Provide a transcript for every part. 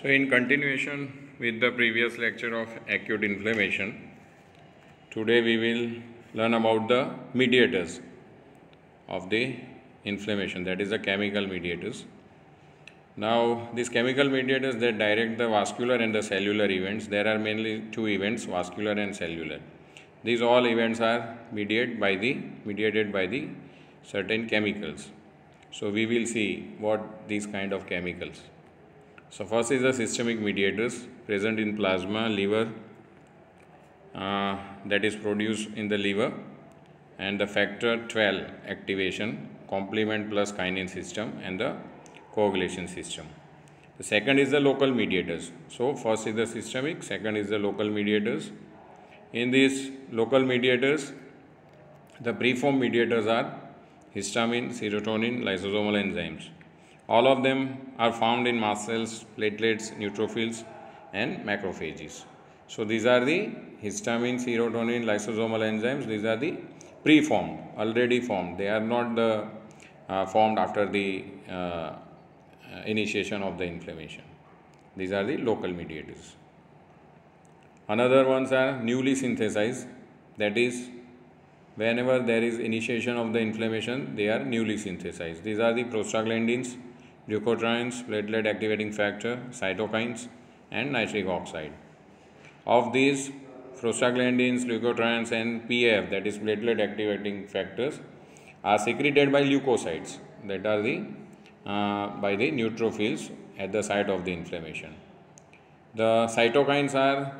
So, in continuation with the previous lecture of acute inflammation, today we will learn about the mediators of the inflammation, that is, the chemical mediators. Now, these chemical mediators that direct the vascular and the cellular events, there are mainly two events vascular and cellular. These all events are mediated by the mediated by the certain chemicals. So, we will see what these kind of chemicals. So, first is the systemic mediators present in plasma, liver, uh, that is produced in the liver, and the factor 12 activation, complement plus kinase system, and the coagulation system. The second is the local mediators. So, first is the systemic, second is the local mediators. In these local mediators, the preformed mediators are histamine, serotonin, lysosomal enzymes. All of them are found in mast cells, platelets, neutrophils and macrophages. So these are the histamine, serotonin, lysosomal enzymes. These are the preformed, already formed. They are not the uh, formed after the uh, initiation of the inflammation. These are the local mediators. Another ones are newly synthesized. That is, whenever there is initiation of the inflammation, they are newly synthesized. These are the prostaglandins, leukotrienes, platelet activating factor, cytokines and nitric oxide. Of these, prostaglandins, leukotrienes and PAF that is platelet activating factors are secreted by leukocytes that are the uh, by the neutrophils at the site of the inflammation. The cytokines are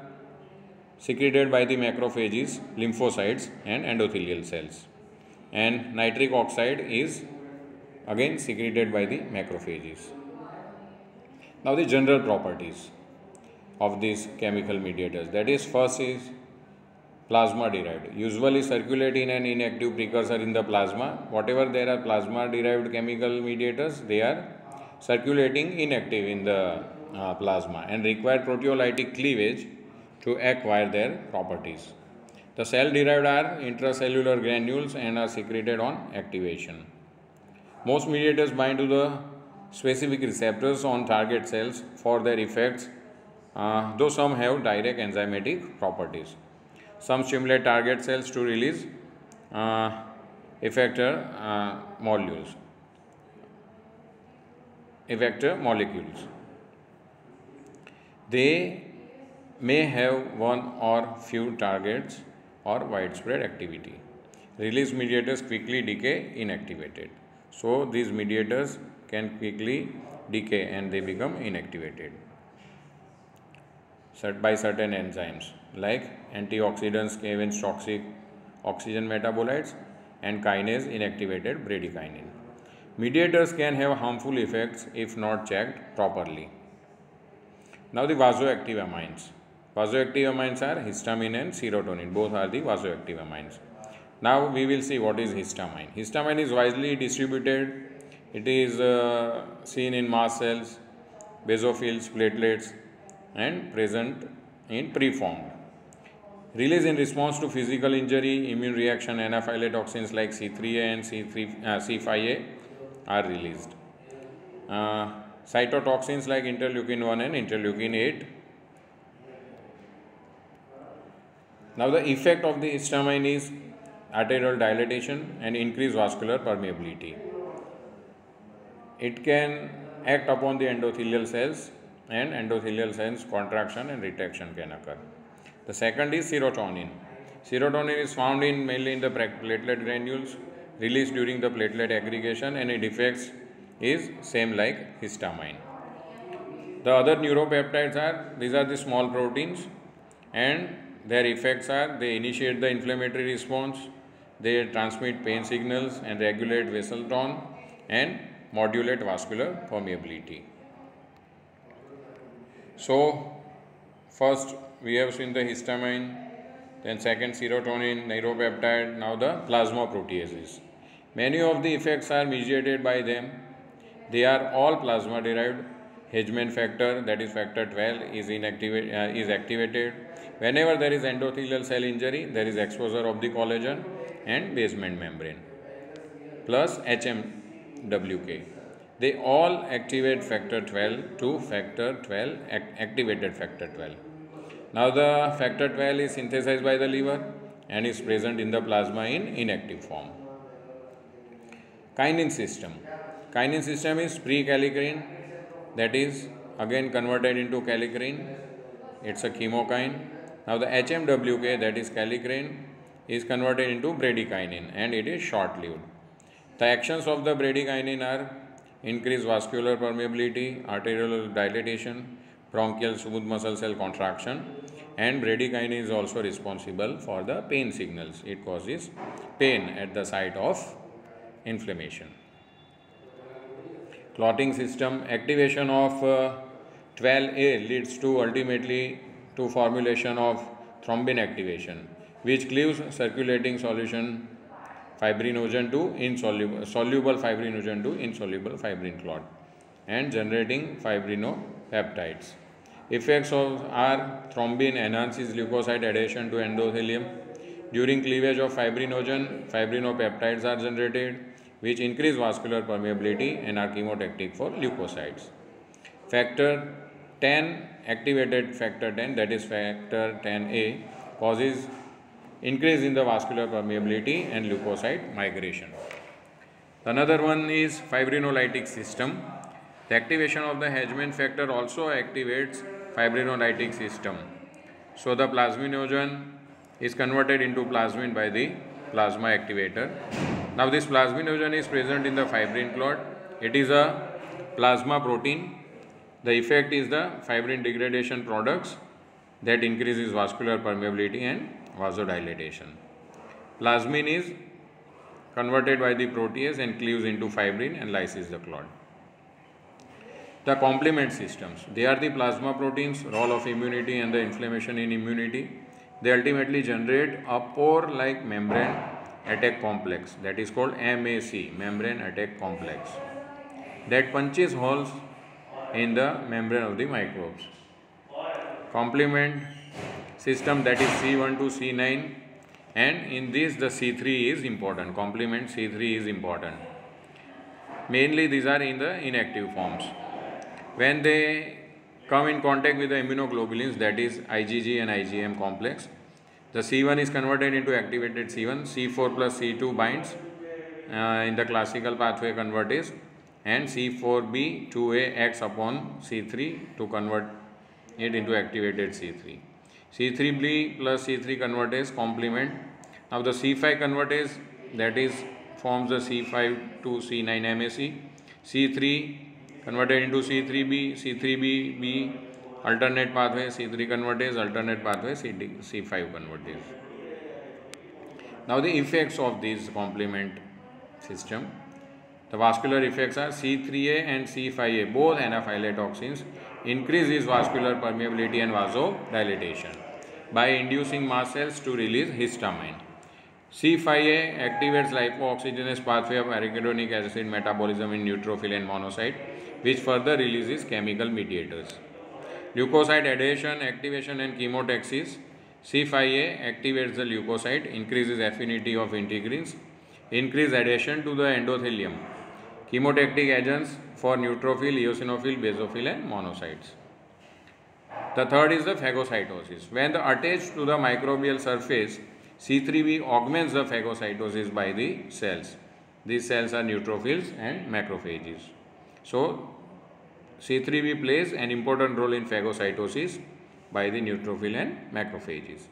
secreted by the macrophages, lymphocytes and endothelial cells. And nitric oxide is again secreted by the macrophages. Now the general properties of these chemical mediators that is first is plasma derived usually circulate in an inactive precursor in the plasma whatever there are plasma derived chemical mediators they are circulating inactive in the uh, plasma and require proteolytic cleavage to acquire their properties. The cell derived are intracellular granules and are secreted on activation. Most mediators bind to the specific receptors on target cells for their effects, uh, though some have direct enzymatic properties. Some stimulate target cells to release uh, effector uh, molecules. Effector molecules. They may have one or few targets or widespread activity. Release mediators quickly decay inactivated. So, these mediators can quickly decay and they become inactivated by certain enzymes like antioxidants, scavenge toxic oxygen metabolites and kinase inactivated bradykinin. Mediators can have harmful effects if not checked properly. Now the vasoactive amines. Vasoactive amines are histamine and serotonin. Both are the vasoactive amines. Now we will see what is histamine. Histamine is widely distributed. It is uh, seen in mast cells, basophils, platelets and present in preformed. Release in response to physical injury, immune reaction, anaphylatoxins like C3A and C3, uh, C5A are released. Uh, cytotoxins like interleukin 1 and interleukin 8 Now the effect of the histamine is arterial dilatation and increased vascular permeability. It can act upon the endothelial cells and endothelial cells contraction and retraction can occur. The second is serotonin. Serotonin is found in mainly in the platelet granules released during the platelet aggregation and its effects is same like histamine. The other neuropeptides are these are the small proteins and their effects are they initiate the inflammatory response, they transmit pain signals and regulate vessel tone and modulate vascular permeability. So, first we have seen the histamine, then second serotonin, neuropeptide, now the plasma proteases. Many of the effects are mediated by them. They are all plasma derived. Hageman factor that is factor 12 is, inactivate, uh, is activated. Whenever there is endothelial cell injury, there is exposure of the collagen and basement membrane plus HMWK. they all activate factor 12 to factor 12 act- activated factor 12. Now the factor 12 is synthesized by the liver and is present in the plasma in inactive form. Kinin system. Kinin system is pre-kallikrein that is again converted into kallikrein. It's a chemokine. Now the HMWK that is kallikrein is converted into bradykinin and it is short-lived. The actions of the bradykinin are increased vascular permeability, arterial dilatation, bronchial smooth muscle cell contraction and bradykinin is also responsible for the pain signals. It causes pain at the site of inflammation. Clotting system activation of uh, 12A leads to ultimately to formulation of thrombin activation which cleaves circulating solution fibrinogen to insoluble soluble fibrinogen to insoluble fibrin clot and generating fibrinopeptides. Effects of are thrombin enhances leukocyte adhesion to endothelium. During cleavage of fibrinogen, fibrinopeptides are generated which increase vascular permeability and are chemotactic for leukocytes. Factor 10 activated factor 10 that is factor 10A causes increase in the vascular permeability and leukocyte migration. Another one is fibrinolytic system. The activation of the Hageman factor also activates fibrinolytic system. So the plasminogen is converted into plasmin by the plasma activator. Now this plasminogen is present in the fibrin clot. It is a plasma protein. The effect is the fibrin degradation products that increases vascular permeability and vasodilatation. Plasmin is converted by the protease and cleaves into fibrin and lyses the clot. The complement systems, they are the plasma proteins, role of immunity and the inflammation in immunity. They ultimately generate a pore-like membrane attack complex that is called MAC, membrane attack complex, that punches holes in the membrane of the microbes. Complement system that is C1 to C9 and in this the C3 is important, complement C3 is important. Mainly these are in the inactive forms. When they come in contact with the immunoglobulins that is IgG and IgM complex, the C1 is converted into activated C1, C4 plus C2 binds uh, in the classical pathway convertase and C4b 2a acts upon C3 to convert it into activated C3. C3b plus C3 convertase complement. Now the C5 convertase that is forms the C5 to C9 MAC. C3 converted into C3b, C3b, B alternate pathway, C3 convertase, alternate pathway, CD, C5 convertase. Now the effects of this complement system. The vascular effects are C3A and C5A, both anaphylatoxins, increases vascular permeability and vasodilatation by inducing mast cells to release histamine. C5A activates lipooxygenase pathway of arachidonic acid metabolism in neutrophil and monocyte, which further releases chemical mediators. Leukocyte adhesion, activation and chemotaxis. C5A activates the leukocyte, increases affinity of integrins, increase adhesion to the endothelium. Chemotactic agents for neutrophil, eosinophil, basophil and monocytes. The third is the phagocytosis. When the attached to the microbial surface, C3b augments the phagocytosis by the cells. These cells are neutrophils and macrophages. So, C3b plays an important role in phagocytosis by the neutrophil and macrophages.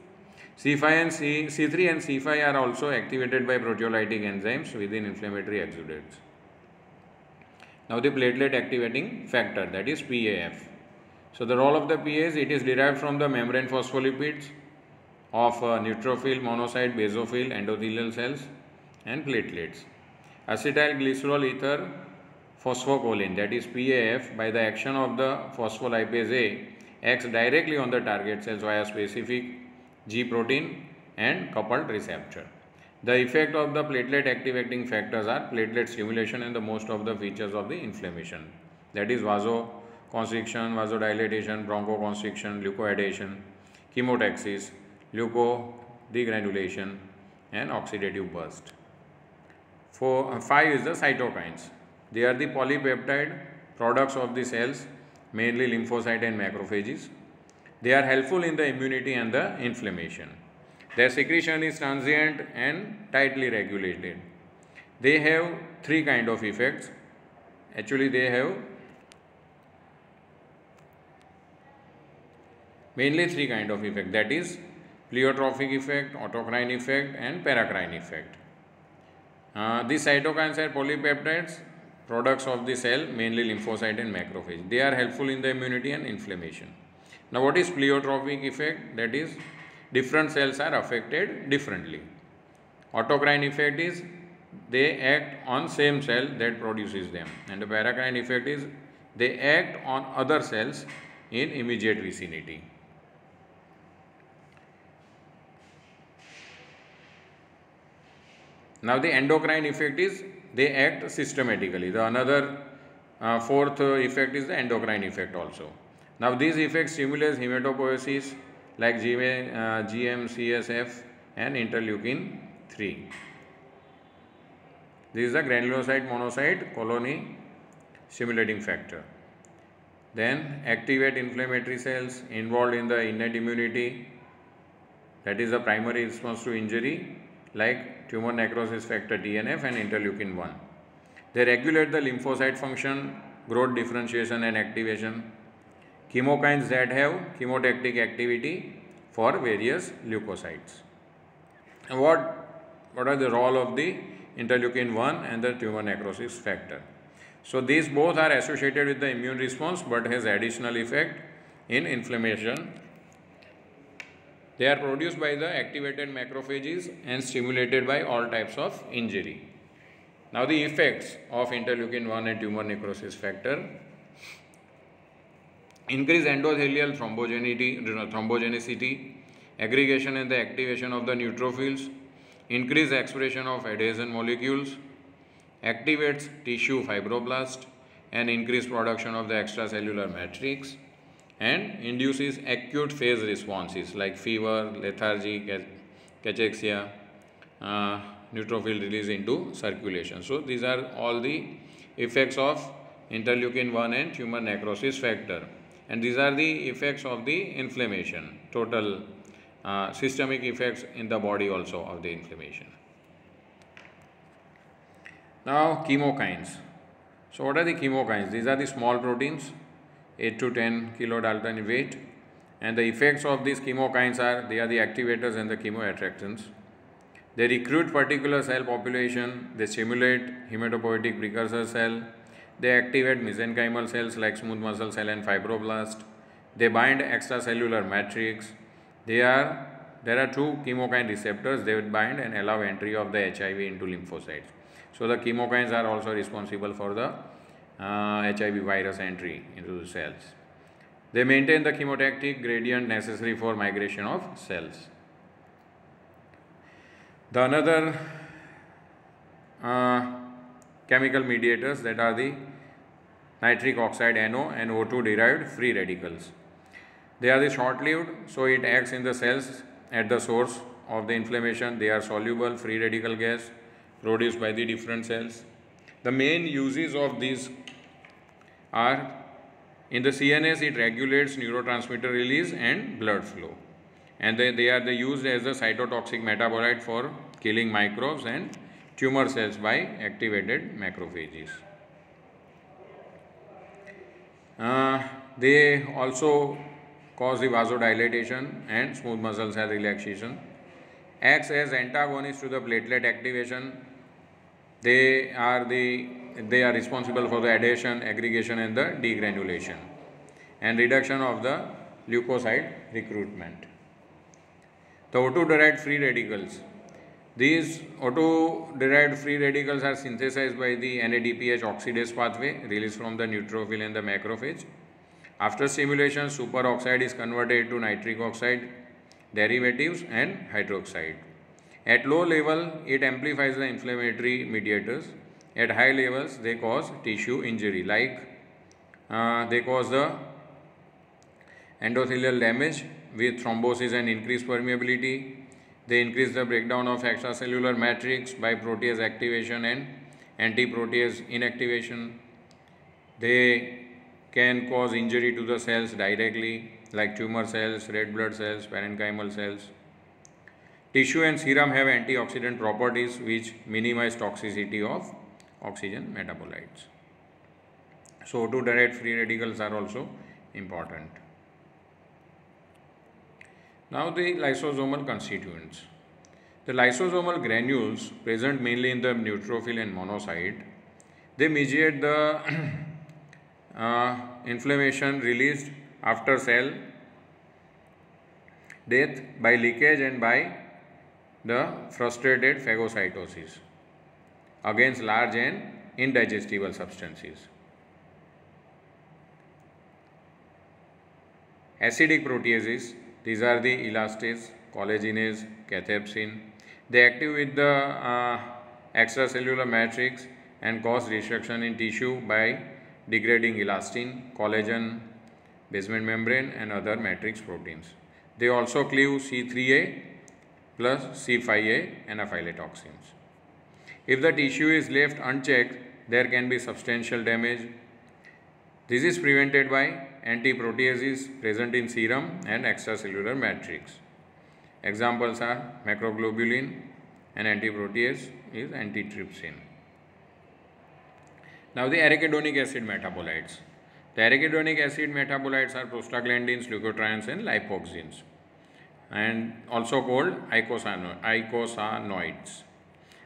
C5 and C, C3 and C5 are also activated by proteolytic enzymes within inflammatory exudates. Now the platelet activating factor that is PAF. So the role of the PA is it is derived from the membrane phospholipids of uh, neutrophil, monocyte, basophil, endothelial cells and platelets. Acetylglycerol ether phosphocholine that is PAF by the action of the phospholipase A acts directly on the target cells via specific G protein and coupled receptor. The effect of the platelet activating factors are platelet stimulation and the most of the features of the inflammation that is vasoconstriction, vasodilatation, bronchoconstriction, leukoadhesion, chemotaxis, leukodegranulation and oxidative burst. For, uh, 5 is the cytokines. They are the polypeptide products of the cells, mainly lymphocyte and macrophages. They are helpful in the immunity and the inflammation. Their secretion is transient and tightly regulated. They have three kind of effects. Actually, they have mainly three kind of effect that is pleiotropic effect, autocrine effect and paracrine effect. Uh, these cytokines are polypeptides products of the cell mainly lymphocyte and macrophage. They are helpful in the immunity and inflammation. Now what is pleiotropic effect that is different cells are affected differently. Autocrine effect is they act on same cell that produces them and the paracrine effect is they act on other cells in immediate vicinity. Now the endocrine effect is they act systematically. The another uh, fourth effect is the endocrine effect also. Now these effects stimulate hematopoiesis like GM, uh, CSF and interleukin 3. This is the granulocyte monocyte colony stimulating factor. Then activate inflammatory cells involved in the innate immunity that is the primary response to injury like tumor necrosis factor TNF and interleukin 1. They regulate the lymphocyte function, growth differentiation and activation. Chemokines that have chemotactic activity for various leukocytes. And what, what are the role of the interleukin 1 and the tumor necrosis factor? So these both are associated with the immune response but has additional effect in inflammation they are produced by the activated macrophages and stimulated by all types of injury. Now the effects of interleukin 1 and tumor necrosis factor increase endothelial thrombogenicity, aggregation and the activation of the neutrophils, increase expression of adhesion molecules, activates tissue fibroblast and increase production of the extracellular matrix, and induces acute phase responses like fever, lethargy, cachexia, uh, neutrophil release into circulation. So, these are all the effects of interleukin 1 and tumor necrosis factor and these are the effects of the inflammation, total uh, systemic effects in the body also of the inflammation. Now, chemokines. So, what are the chemokines? These are the small proteins 8 to 10 kilodalton in weight and the effects of these chemokines are they are the activators and the chemoattractants. They recruit particular cell population, they stimulate hematopoietic precursor cell, they activate mesenchymal cells like smooth muscle cell and fibroblast, they bind extracellular matrix, they are there are two chemokine receptors they bind and allow entry of the HIV into lymphocytes. So the chemokines are also responsible for the uh, HIV virus entry into the cells. They maintain the chemotactic gradient necessary for migration of cells. The another uh, chemical mediators that are the nitric oxide NO and O2 derived free radicals. They are the short lived, so it acts in the cells at the source of the inflammation. They are soluble free radical gas produced by the different cells. The main uses of these are in the CNS it regulates neurotransmitter release and blood flow and they, they are the used as a cytotoxic metabolite for killing microbes and tumor cells by activated macrophages. Uh, they also cause the vasodilatation and smooth muscle cell relaxation. Acts as antagonists to the platelet activation. They are the they are responsible for the adhesion, aggregation and the degranulation and reduction of the leukocyte recruitment. The O2 derived free radicals. These O2 derived free radicals are synthesized by the NADPH oxidase pathway released from the neutrophil and the macrophage. After stimulation, superoxide is converted to nitric oxide, derivatives and hydroxide. At low level, it amplifies the inflammatory mediators at high levels, they cause tissue injury like uh, they cause the endothelial damage with thrombosis and increased permeability. They increase the breakdown of extracellular matrix by protease activation and anti-protease inactivation. They can cause injury to the cells directly like tumor cells, red blood cells, parenchymal cells. Tissue and serum have antioxidant properties which minimize toxicity of oxygen metabolites. So, O2 direct free radicals are also important. Now, the lysosomal constituents. The lysosomal granules present mainly in the neutrophil and monocyte, they mediate the uh, inflammation released after cell death by leakage and by the frustrated phagocytosis against large and indigestible substances. Acidic proteases, these are the elastase, collagenase, cathepsin. They active with the uh, extracellular matrix and cause destruction in tissue by degrading elastin, collagen, basement membrane and other matrix proteins. They also cleave C3A plus C5A anaphylatoxins. If the tissue is left unchecked, there can be substantial damage. This is prevented by anti-proteases present in serum and extracellular matrix. Examples are macroglobulin and antiprotease is antitrypsin. Now the arachidonic acid metabolites. The arachidonic acid metabolites are prostaglandins, leukotrienes and lipoxins and also called eicosanoids.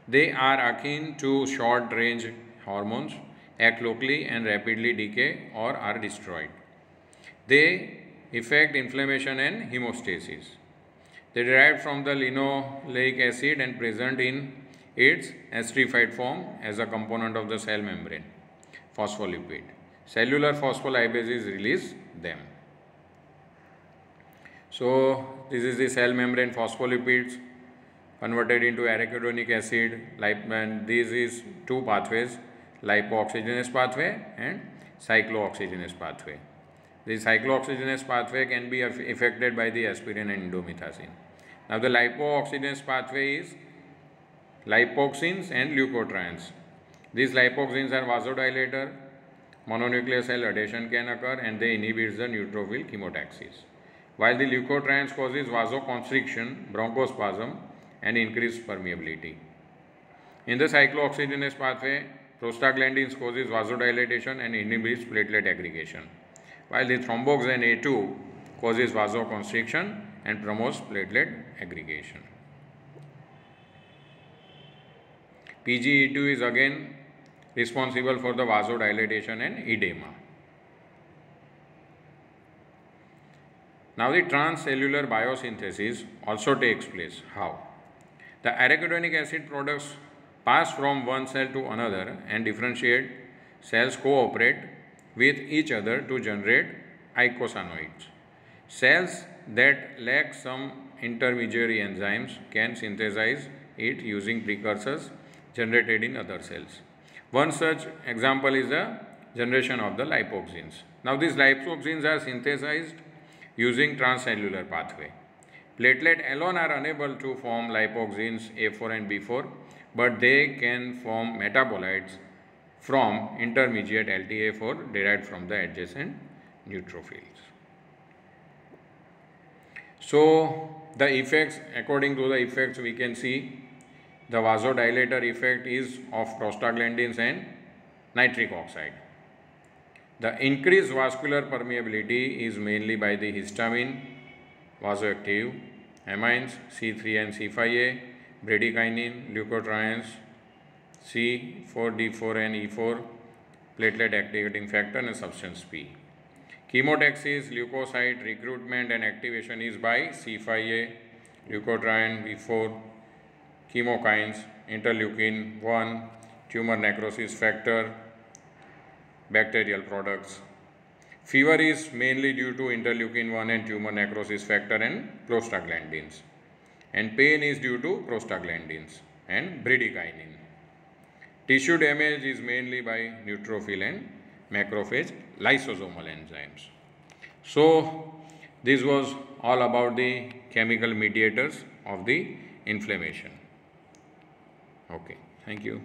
They are akin to short range hormones, act locally and rapidly decay or are destroyed. They affect inflammation and hemostasis. They derive from the linoleic acid and present in its esterified form as a component of the cell membrane, phospholipid. Cellular phospholipases release them. So, this is the cell membrane phospholipids converted into arachidonic acid and these is two pathways lipooxygenase pathway and cyclooxygenase pathway. The cyclooxygenase pathway can be affected by the aspirin and indomethacin. Now the lipooxygenase pathway is lipoxins and leukotrienes. These lipoxins are vasodilator mononuclear cell adhesion can occur and they inhibit the neutrophil chemotaxis. While the leukotrienes causes vasoconstriction, bronchospasm and increased permeability. In the cyclooxygenase pathway, prostaglandins causes vasodilatation and inhibits platelet aggregation, while the thromboxane A2 causes vasoconstriction and promotes platelet aggregation. PGE2 is again responsible for the vasodilatation and edema. Now the transcellular biosynthesis also takes place. How? The arachidonic acid products pass from one cell to another and differentiate cells cooperate with each other to generate eicosanoids. Cells that lack some intermediary enzymes can synthesize it using precursors generated in other cells. One such example is the generation of the lipoxins. Now these lipoxins are synthesized using transcellular pathway. Platelet alone are unable to form lipoxins A4 and B4 but they can form metabolites from intermediate LTA4 derived from the adjacent neutrophils. So the effects according to the effects we can see the vasodilator effect is of prostaglandins and nitric oxide. The increased vascular permeability is mainly by the histamine, vasoactive, amines C3 and C5A, bradykinin, leukotrienes, C4D4 and E4, platelet activating factor and substance P. Chemotaxis, leukocyte recruitment and activation is by C5A, leukotriene, B4, chemokines, interleukin 1, tumor necrosis factor, bacterial products. Fever is mainly due to interleukin 1 and tumor necrosis factor and prostaglandins. And pain is due to prostaglandins and bradykinin. Tissue damage is mainly by neutrophil and macrophage lysosomal enzymes. So, this was all about the chemical mediators of the inflammation. Okay, thank you.